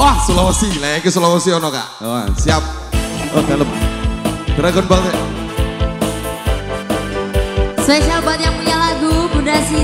Wah, Sulawesi. lagi Sulawesi ono, Kak. Oh, siap. Oh, dalam. Dragon Ball. Spesial buat yang punya lagu Bunda Si